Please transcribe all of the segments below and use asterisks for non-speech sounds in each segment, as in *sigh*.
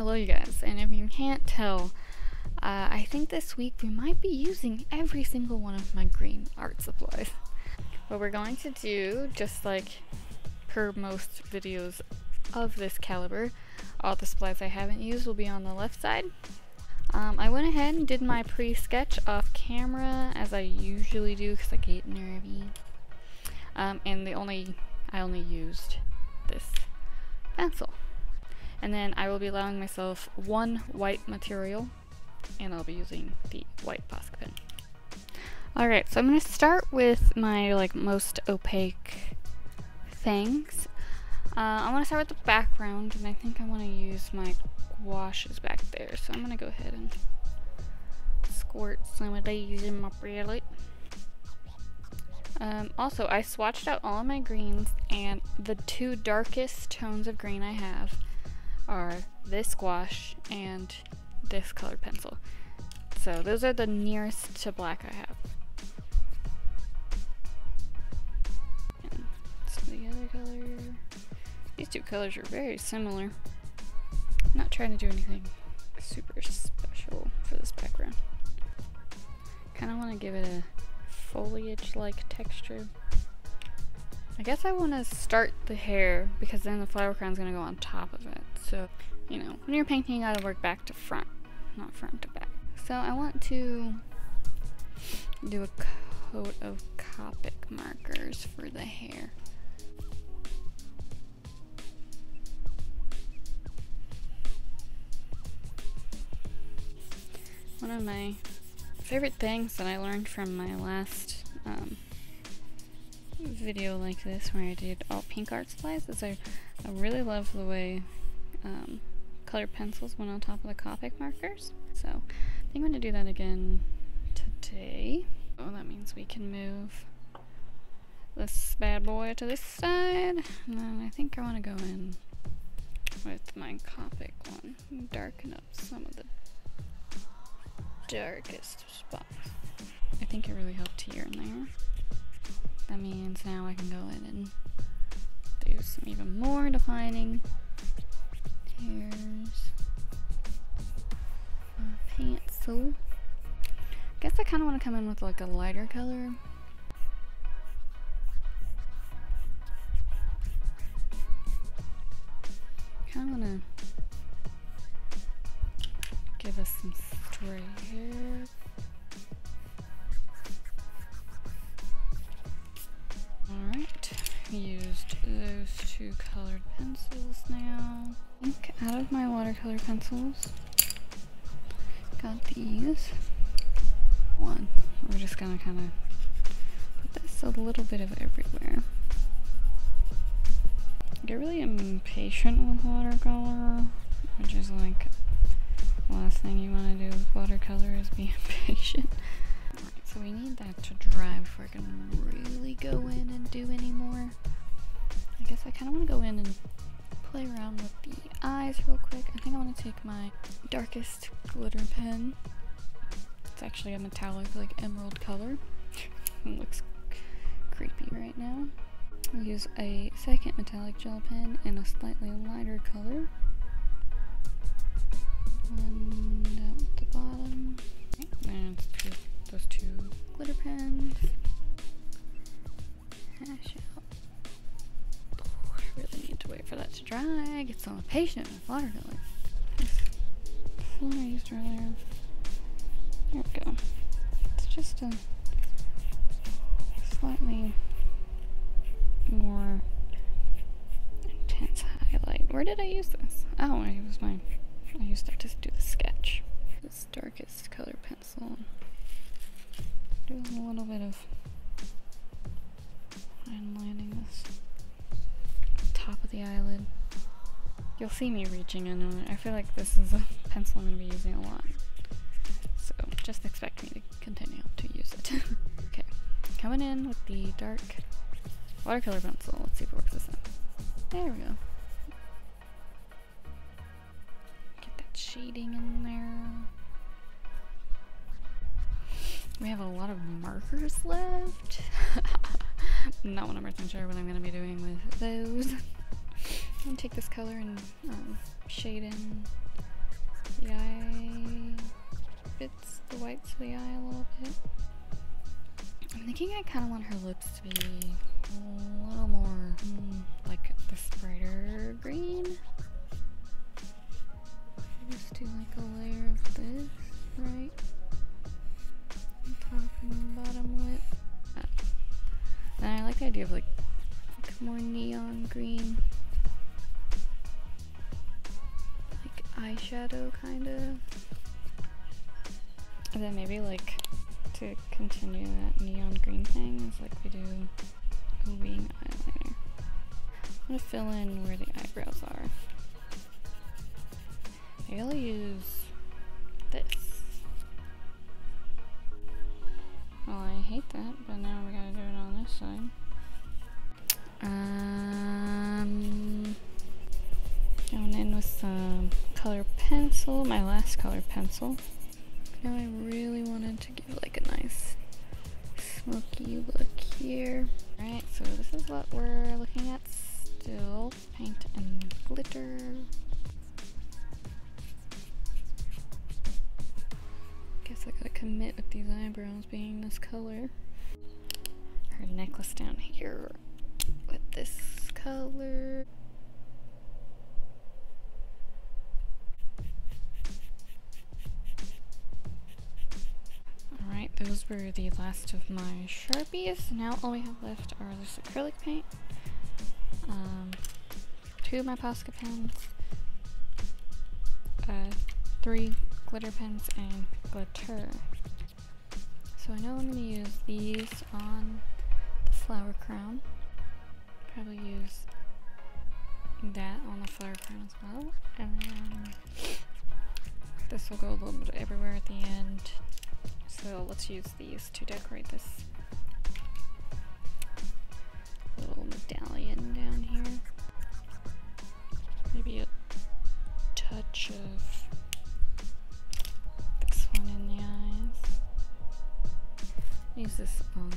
Hello you guys, and if you can't tell, uh, I think this week we might be using every single one of my green art supplies. What we're going to do, just like per most videos of this caliber, all the supplies I haven't used will be on the left side. Um, I went ahead and did my pre-sketch off camera, as I usually do because I get nervy. Um, and the only, I only used this pencil. And then I will be allowing myself one white material, and I'll be using the white Posca pen. Alright, so I'm going to start with my like most opaque things. Uh, I want to start with the background, and I think I want to use my gouaches back there. So I'm going to go ahead and squirt some of these in my palette. Um, also, I swatched out all of my greens, and the two darkest tones of green I have are this gouache and this colored pencil. So those are the nearest to black I have. And the other color. These two colors are very similar. I'm not trying to do anything super special for this background. Kind of want to give it a foliage-like texture. I guess I want to start the hair because then the flower crown is going to go on top of it. So, you know, when you're painting, you got to work back to front, not front to back. So I want to do a coat of Copic markers for the hair. One of my favorite things that I learned from my last um, video like this where I did all pink art supplies is I, I really love the way um, colored pencils went on top of the Copic markers. So I think I'm going to do that again today. Oh, that means we can move this bad boy to this side. And then I think I want to go in with my Copic one darken up some of the darkest spots. I think it really helped here and there. That means now I can go in and do some even more defining. Uh, pencil. Guess I kind of want to come in with like a lighter color. Kind of want to give us some stray hair. Used those two colored pencils now. I think out of my watercolor pencils, got these. One. We're just gonna kind of put this a little bit of everywhere. I get really impatient with watercolor, which is like the last thing you want to do with watercolor is be *laughs* impatient. So we need that to dry before I can really go in and do any more. I guess I kind of want to go in and play around with the eyes real quick. I think I want to take my darkest glitter pen. It's actually a metallic, like emerald color. *laughs* it looks creepy right now. I'll use a second metallic gel pen in a slightly lighter color. Blend out the bottom. And those two glitter pens. Hash really need to wait for that to dry. Get so impatient with watercolor. I used earlier. There we go. It's just a slightly more intense highlight. Where did I use this? Oh, I used my I used it to do the sketch. This darkest color pencil do a little bit of fine lining this the eyelid. You'll see me reaching in on it. I feel like this is a *laughs* pencil I'm going to be using a lot. So just expect me to continue to use it. *laughs* okay, coming in with the dark watercolor pencil. Let's see if it works this time. There we go. Get that shading in there. We have a lot of markers left. *laughs* Not 100% sure what I'm going to be doing with those. I'm to take this color and um, shade in the eye bits the whites of the eye a little bit. I'm thinking I kind of want her lips to be a little more mm, like this brighter green. Just do like a layer of this, right? Top and bottom lip. Uh, and I like the idea of like, like more neon green. Eyeshadow kind of. And then maybe like to continue that neon green thing is like we do a wing eyeliner. I'm gonna fill in where the eyebrows are. I'll use pencil. Now I really wanted to give like a nice smoky look here. Alright, so this is what we're looking at still. Paint and glitter. Guess I gotta commit with these eyebrows being this color. Her necklace down here with this color. Were the last of my Sharpies. Now all we have left are this acrylic paint, um, two of my Posca pens, uh, three glitter pens, and glitter. So I know I'm going to use these on the flower crown. Probably use that on the flower crown as well. And then this will go a little bit everywhere at the end. So let's use these to decorate this little medallion down here. Maybe a touch of this one in the eyes. Use this um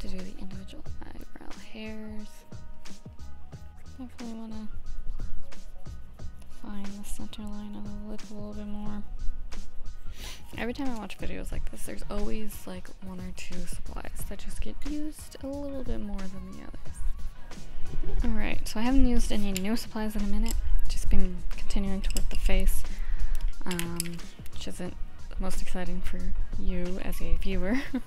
to do the individual eyebrow hairs. Definitely want to find the center line of the lip a little bit more. Every time I watch videos like this, there's always like one or two supplies that just get used a little bit more than the others. Alright, so I haven't used any new supplies in a minute. Just been continuing to work the face, um, which isn't the most exciting for you as a viewer. *laughs* uh,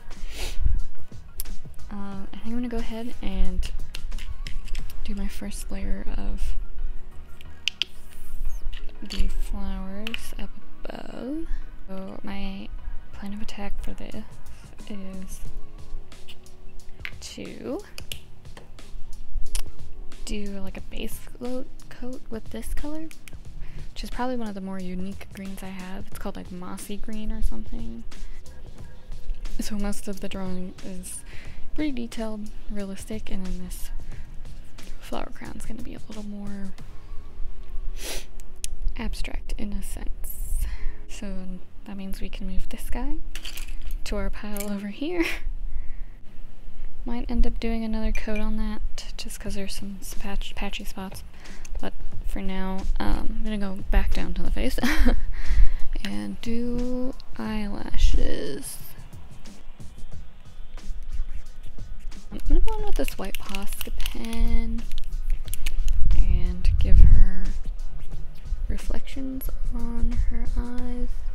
I think I'm gonna go ahead and do my first layer of the flowers up above. So my plan of attack for this is to do like a base coat with this color, which is probably one of the more unique greens I have. It's called like mossy green or something. So most of the drawing is pretty detailed, realistic, and then this flower crown is going to be a little more abstract in a sense. So that means we can move this guy to our pile over here. Might end up doing another coat on that just because there's some patch patchy spots. But for now, um, I'm gonna go back down to the face *laughs* and do eyelashes. I'm gonna go in with this white Posca pen and give her reflections on her eyes.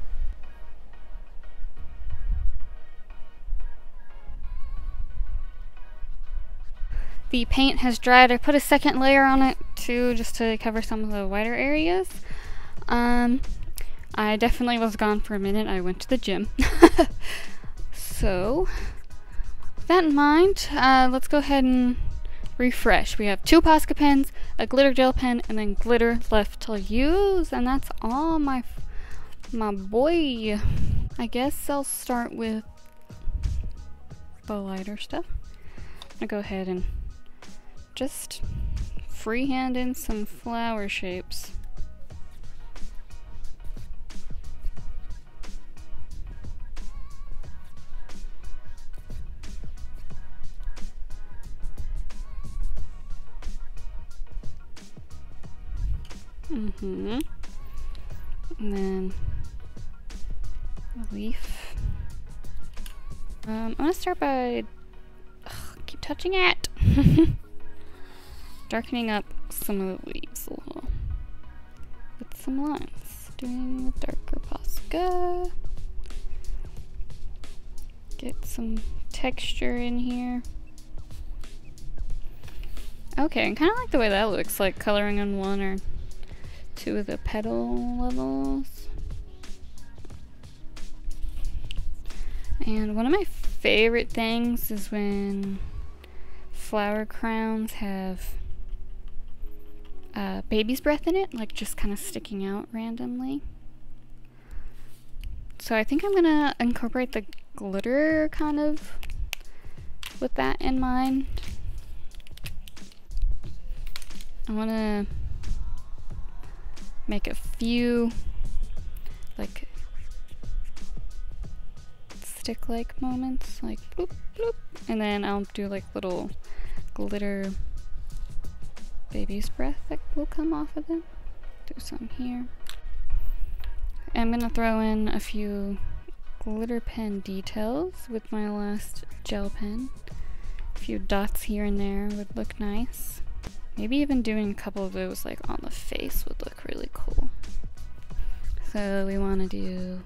The paint has dried. I put a second layer on it too, just to cover some of the whiter areas. Um, I definitely was gone for a minute. I went to the gym. *laughs* so, with that in mind, uh, let's go ahead and refresh. We have two Posca pens, a glitter gel pen, and then glitter left to use. And that's all my, my boy. I guess I'll start with the lighter stuff. I'm gonna go ahead and just freehand in some flower shapes. Mm-hmm. And then a leaf. Um, I'm gonna start by ugh, keep touching it. *laughs* Darkening up some of the leaves a little with some lines. Doing the darker Posca. Get some texture in here. Okay, I kind of like the way that looks, like coloring on one or two of the petal levels. And one of my favorite things is when flower crowns have uh, baby's breath in it, like just kind of sticking out randomly. So I think I'm gonna incorporate the glitter kind of with that in mind. I want to make a few like stick-like moments, like bloop, bloop, and then I'll do like little glitter baby's breath that will come off of them. Do some here. I'm gonna throw in a few glitter pen details with my last gel pen. A few dots here and there would look nice. Maybe even doing a couple of those like on the face would look really cool. So we want to do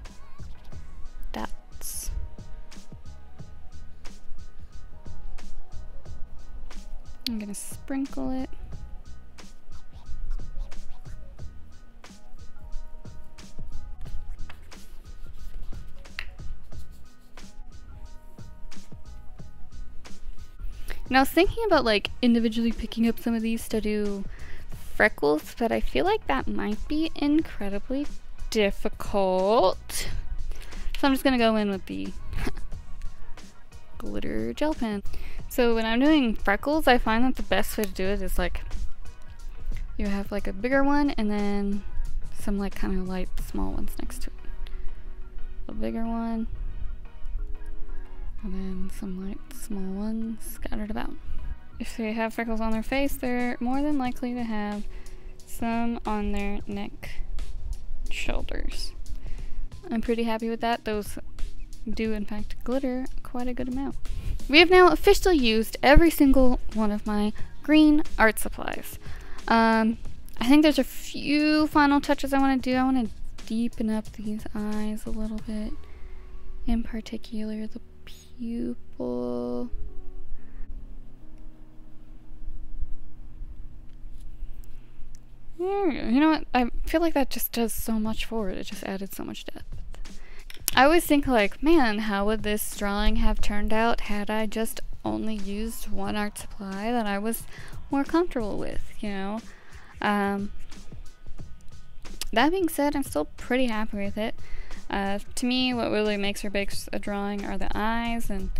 dots. I'm gonna sprinkle it. And I was thinking about like individually picking up some of these to do freckles, but I feel like that might be incredibly difficult. So I'm just gonna go in with the glitter gel pen. So when I'm doing freckles, I find that the best way to do it is like you have like a bigger one and then some like kind of light small ones next to it. A bigger one and then some light small ones scattered about. If they have freckles on their face, they're more than likely to have some on their neck shoulders. I'm pretty happy with that. Those do in fact glitter quite a good amount. We have now officially used every single one of my green art supplies. Um, I think there's a few final touches I want to do. I want to deepen up these eyes a little bit. In particular, the pupil. There we. You know what? I feel like that just does so much for it. It just added so much depth. I always think like, man, how would this drawing have turned out had I just only used one art supply that I was more comfortable with, you know? Um, that being said, I'm still pretty happy with it. Uh, to me, what really makes or breaks a drawing are the eyes, and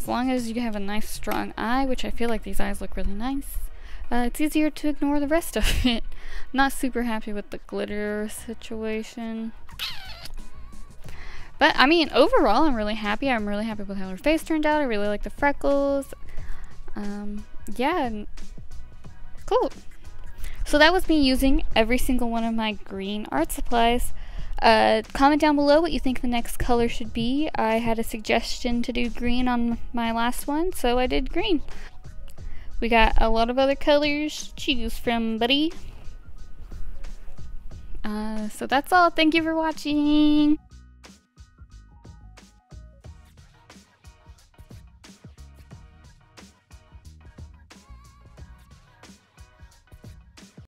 as long as you have a nice strong eye, which I feel like these eyes look really nice, uh, it's easier to ignore the rest *laughs* of it. Not super happy with the glitter situation. But, I mean, overall, I'm really happy. I'm really happy with how her face turned out. I really like the freckles. Um, yeah, cool. So that was me using every single one of my green art supplies. Uh, comment down below what you think the next color should be. I had a suggestion to do green on my last one, so I did green. We got a lot of other colors to choose from, buddy. Uh, so that's all. Thank you for watching.